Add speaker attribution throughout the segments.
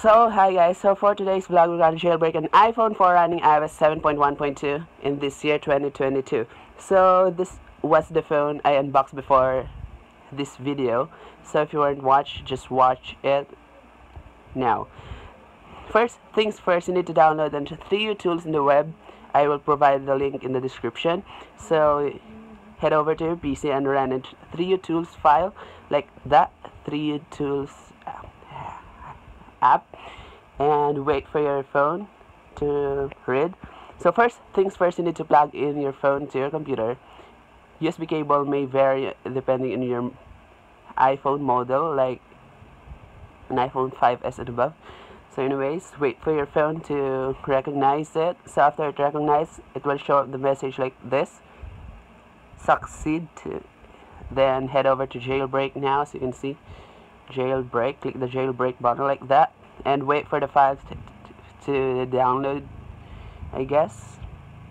Speaker 1: So hi guys, so for today's vlog we're gonna jailbreak an iPhone 4 running iOS 7.1.2 in this year 2022. So this was the phone I unboxed before this video. So if you weren't watch, just watch it now. First things first, you need to download the 3uTools in the web. I will provide the link in the description. So head over to your PC and run a 3uTools file like that 3U tools app and wait for your phone to read. So first things first, you need to plug in your phone to your computer. USB cable may vary depending on your iPhone model, like an iPhone 5s and above. So anyways, wait for your phone to recognize it. So after it recognizes, it will show up the message like this. Succeed then head over to jailbreak now so you can see jailbreak click the jailbreak button like that and wait for the files to download I guess.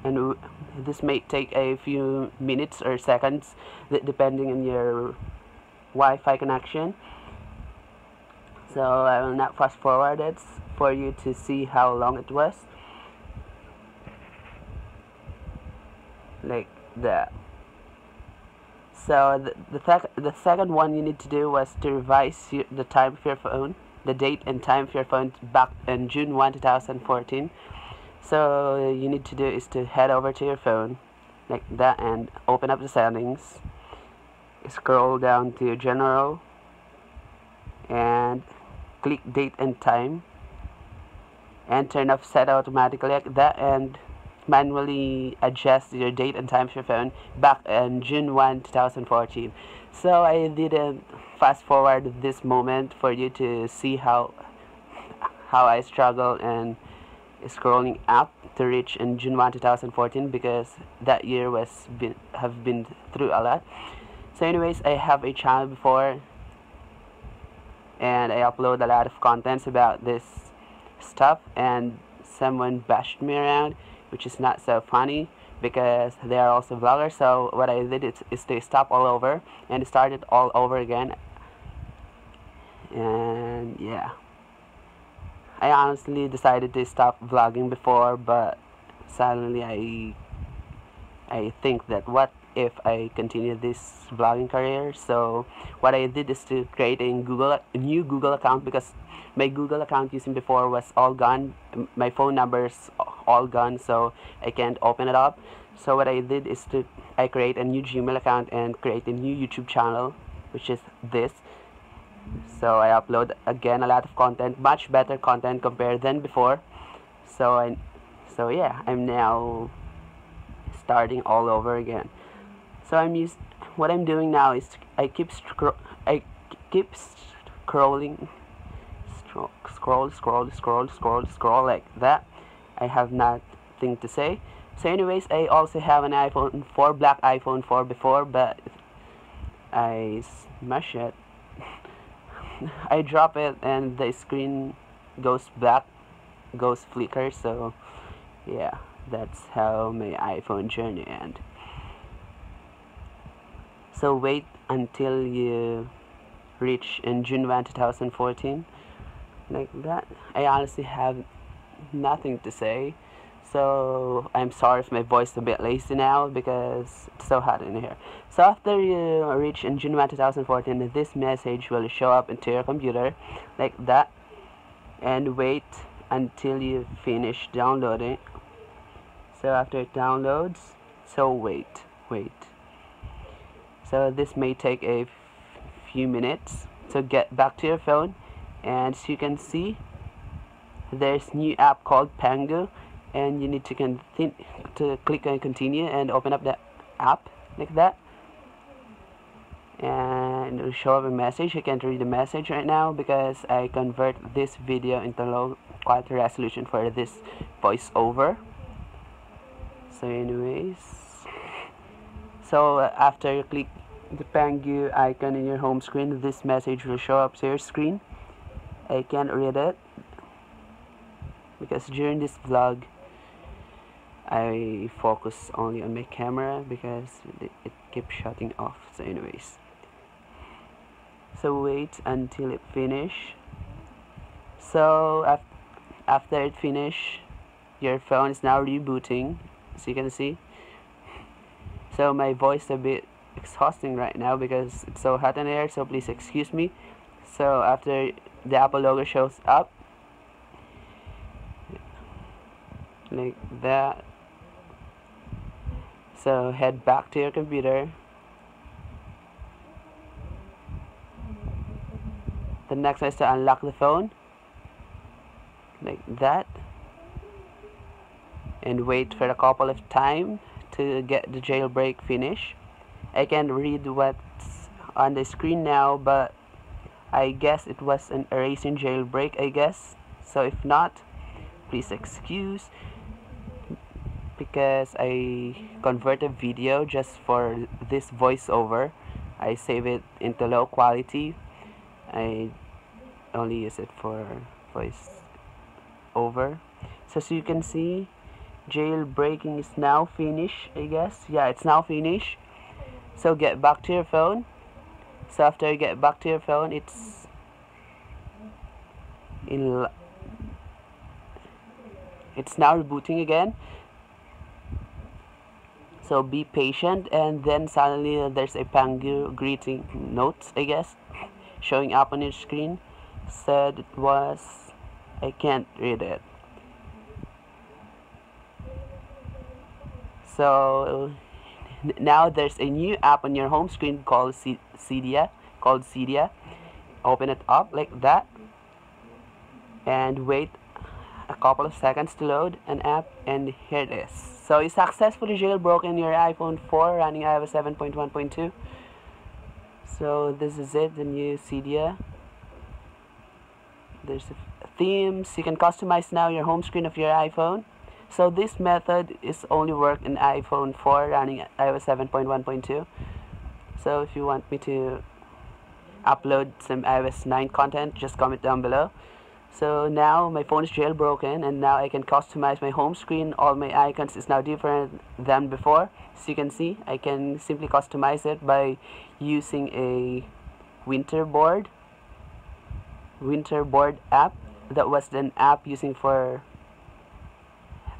Speaker 1: And this may take a few minutes or seconds depending on your Wi-Fi connection. So I will not fast forward it for you to see how long it was. Like that so the, the, the second one you need to do was to revise the time of your phone, the date and time of your phone back in June 1, 2014. So you need to do is to head over to your phone like that and open up the settings. Scroll down to general and click date and time and turn off set automatically like that and manually adjust your date and time of your phone back in June 1, 2014. So I didn't fast forward this moment for you to see how how I struggle and scrolling up to reach in June 1, 2014 because that year was been have been through a lot. So anyways, I have a channel before and I upload a lot of contents about this stuff and someone bashed me around which is not so funny because they are also vloggers. So what I did is, is to stop all over and start it all over again. And yeah. I honestly decided to stop vlogging before but suddenly I I think that what if I continue this vlogging career. So what I did is to create a Google a new Google account because my Google account using before was all gone. My phone numbers all gone so I can't open it up. So what I did is to I create a new Gmail account and create a new YouTube channel which is this. So I upload again a lot of content much better content compared than before. So I so yeah I'm now starting all over again so I'm used what I'm doing now is I keep I keep scrolling scroll scroll scroll scroll scroll like that. I have nothing to say. So anyways I also have an iPhone 4 black iPhone 4 before but I smash it. I drop it and the screen goes black goes flicker. So yeah that's how my iPhone journey end so wait until you reach in June 1 2014 like that. I honestly have nothing to say. So I'm sorry if my voice is a bit lazy now because it's so hot in here. So after you reach in June 1 2014 this message will show up into your computer like that. And wait until you finish downloading. So after it downloads so wait wait so this may take a few minutes so get back to your phone. And as you can see there's new app called Pangu and you need to to click on continue and open up the app like that. And it will show up a message. You can't read the message right now because I convert this video into low quality resolution for this voiceover so anyways so uh, after you click the Pangu icon in your home screen this message will show up to your screen. I can't read it. Because during this vlog I focus only on my camera because it, keeps shutting off. So anyways. So wait until it finish. So after it finish your phone is now rebooting. As you can see so my voice a bit exhausting right now because it's so hot in here so please excuse me. So after the Apple logo shows up like that. So head back to your computer. The next is to unlock the phone like that. And wait for a couple of time to get the jailbreak finish. I can't read what's on the screen now but I guess it was an erasing jailbreak I guess. So if not please excuse because I convert a video just for this voiceover. I save it into low quality. I only use it for voice over. So as you can see jailbreaking is now finished I guess. Yeah it's now finished. So get back to your phone. So after you get back to your phone it's in it's now rebooting again. So be patient and then suddenly uh, there's a Pangu greeting notes I guess showing up on your screen. Said it was I can't read it so now there's a new app on your home screen called Cydia called Cydia. Open it up like that. And wait a couple of seconds to load an app and here it is. So you successfully jailbroken your iPhone 4 running iOS 7.1.2 so this is it the new Cydia. There's themes you can customize now your home screen of your iPhone so this method is only work in iPhone 4 running iOS 7.1.2 so if you want me to upload some iOS 9 content just comment down below. So now my phone is jailbroken and now I can customize my home screen. All my icons is now different than before. As you can see I can simply customize it by using a winterboard winterboard app. That was an app using for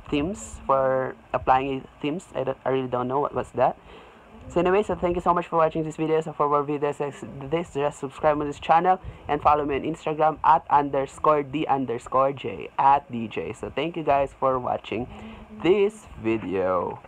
Speaker 1: themes for applying themes I, don't, I really don't know what was that. So anyway so thank you so much for watching this video. So for more videos like this just subscribe to this channel and follow me on instagram at underscore d underscore j at dj so thank you guys for watching this video